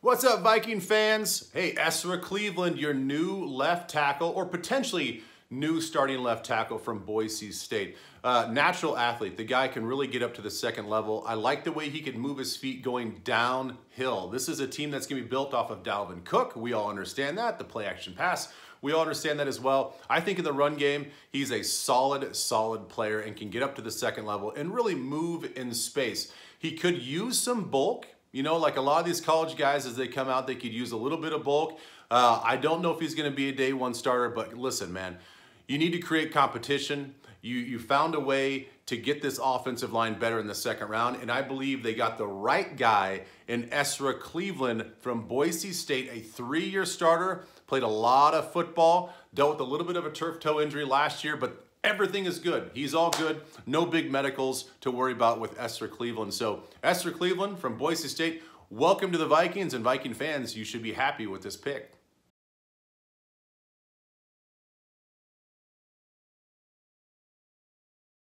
What's up, Viking fans? Hey, Ezra Cleveland, your new left tackle, or potentially new starting left tackle from Boise State. Uh, natural athlete. The guy can really get up to the second level. I like the way he can move his feet going downhill. This is a team that's going to be built off of Dalvin Cook. We all understand that. The play action pass. We all understand that as well. I think in the run game, he's a solid, solid player and can get up to the second level and really move in space. He could use some bulk you know, like a lot of these college guys, as they come out, they could use a little bit of bulk. Uh, I don't know if he's going to be a day one starter, but listen, man, you need to create competition. You, you found a way to get this offensive line better in the second round, and I believe they got the right guy in Ezra Cleveland from Boise State, a three-year starter, played a lot of football, dealt with a little bit of a turf toe injury last year, but Everything is good. He's all good. No big medicals to worry about with Ezra Cleveland. So Ezra Cleveland from Boise State, welcome to the Vikings and Viking fans. You should be happy with this pick.